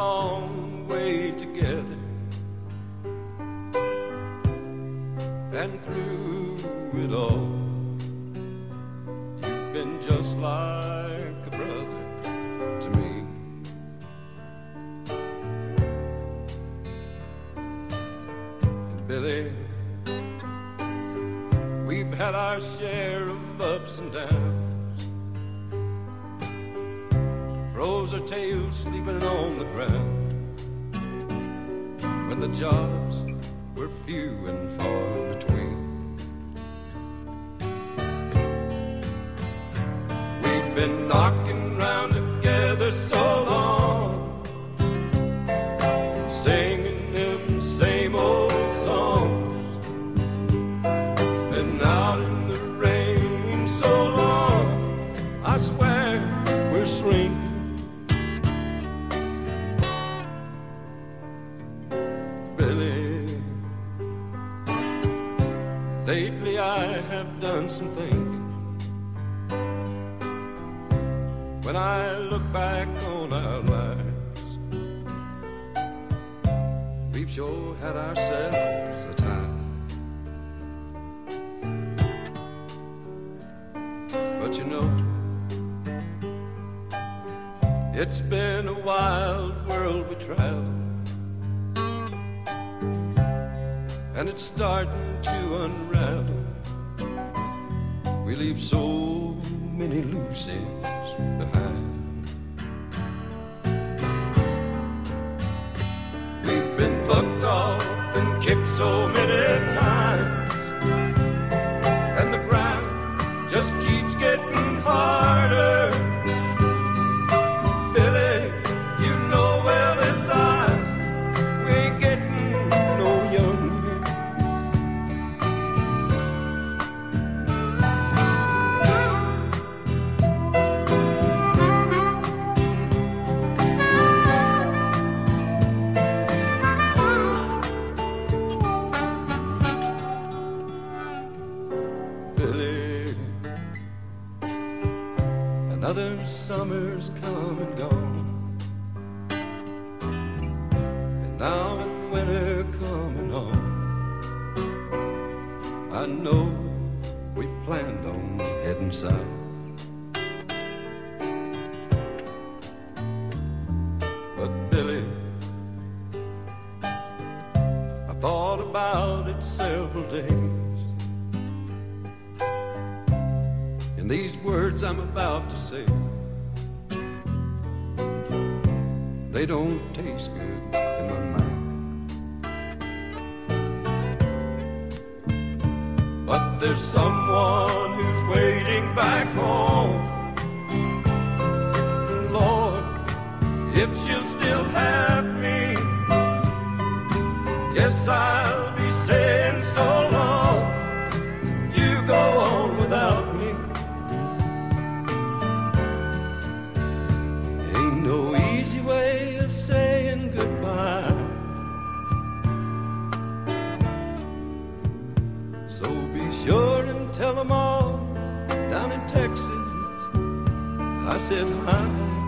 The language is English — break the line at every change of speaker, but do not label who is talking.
long way together. And through it all, you've been just like a brother to me. And Billy, we've had our share of ups and downs. Rose our tails sleeping on the ground when the jobs were few and far between. We've been knocking Lately I have done some thinking. When I look back on our lives, we've sure had ourselves a time. But you know, it's been a wild world we traveled. And it's starting to unravel. We leave so many loose ends behind. We've been bucked off and kicked so many Billy. Another summer's come and gone. And now with winter coming on, I know we planned on heading south. But Billy, I thought about it several days. These words I'm about to say, they don't taste good in my mouth. But there's someone who's waiting back home. Lord, if she'll still have me, yes, I'll down in Texas. I said hi.